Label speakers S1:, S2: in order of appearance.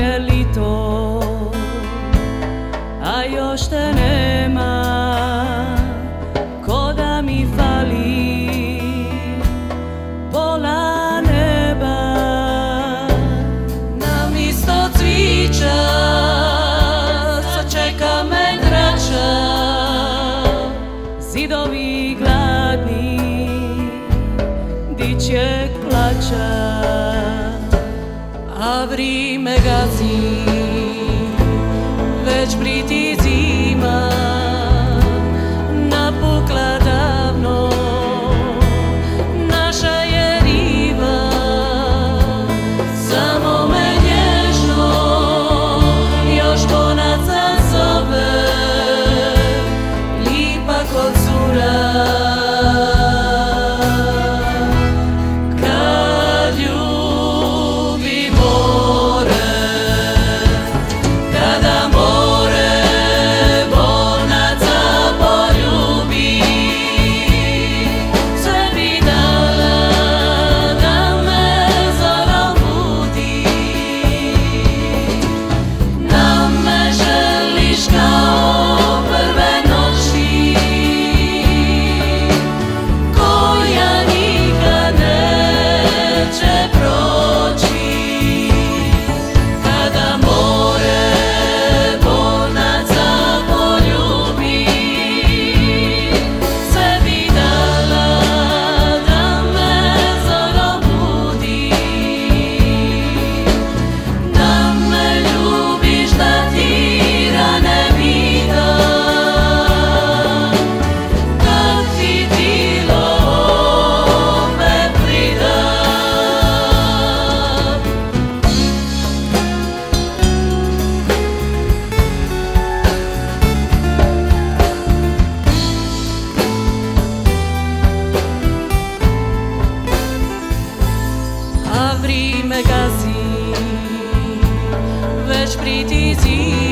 S1: angelito A još te nema. Koda mi fali? Pola neba. Na misto cvića Sačeka me drača. Zidovi gladni Dičjeg plaća avri me gazi Veç briti disease.